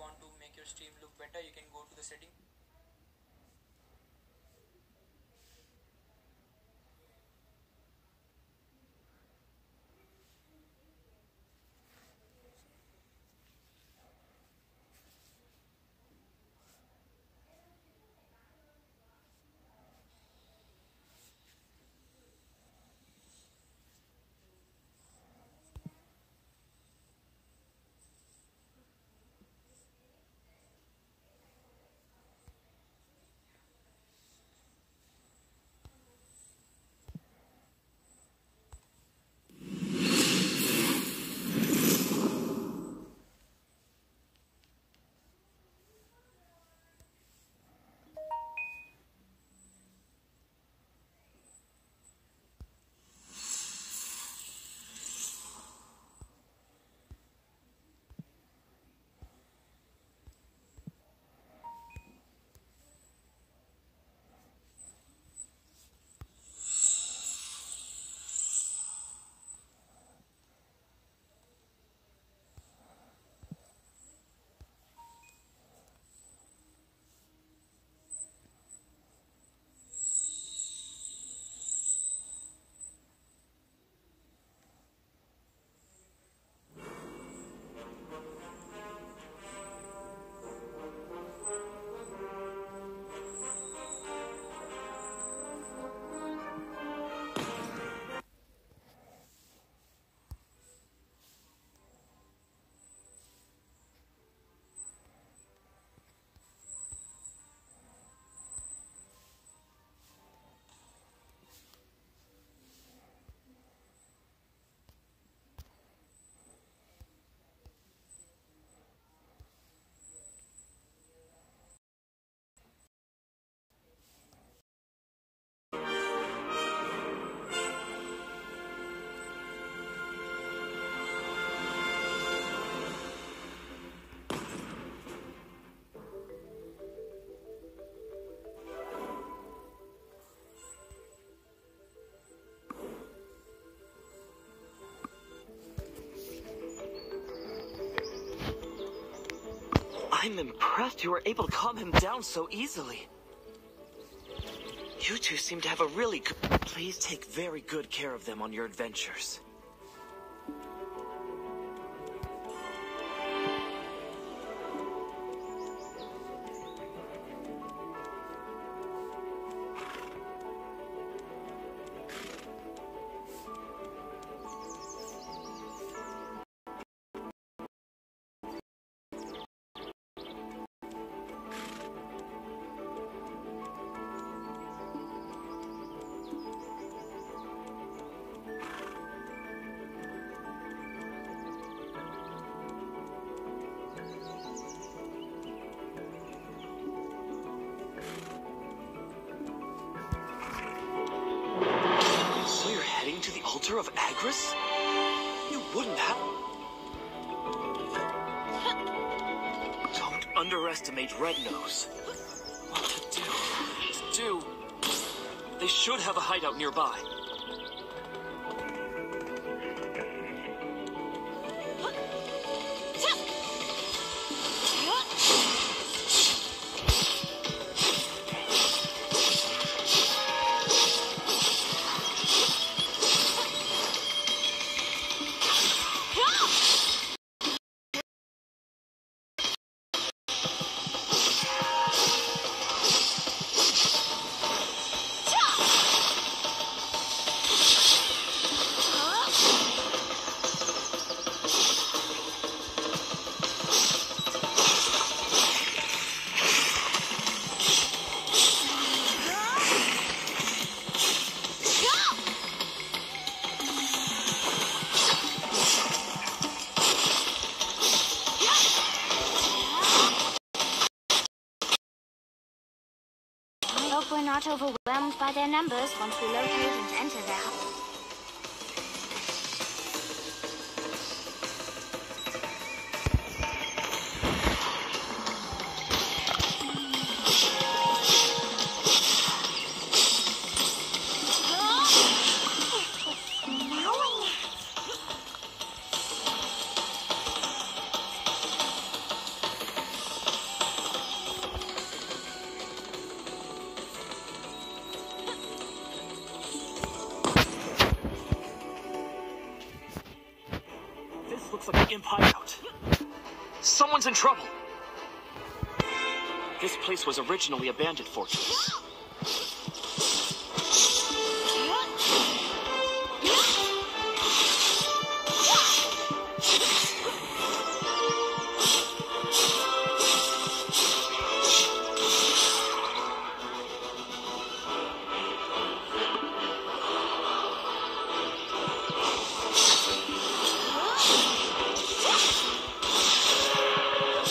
want to make your stream look better you can go to the setting I'm impressed you were able to calm him down so easily. You two seem to have a really good... Please take very good care of them on your adventures. Altar of Agris? You wouldn't have... Don't underestimate Red Nose. What to do? To do... They should have a hideout nearby. Not overwhelmed by their numbers once we locate and enter their Empire out. Someone's in trouble. This place was originally a bandit fortress.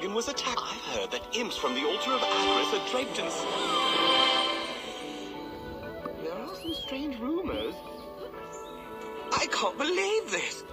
Speedwagon was attacked. I've heard that imps from the altar of Avarice are draped in... There are some strange rumors. I can't believe this.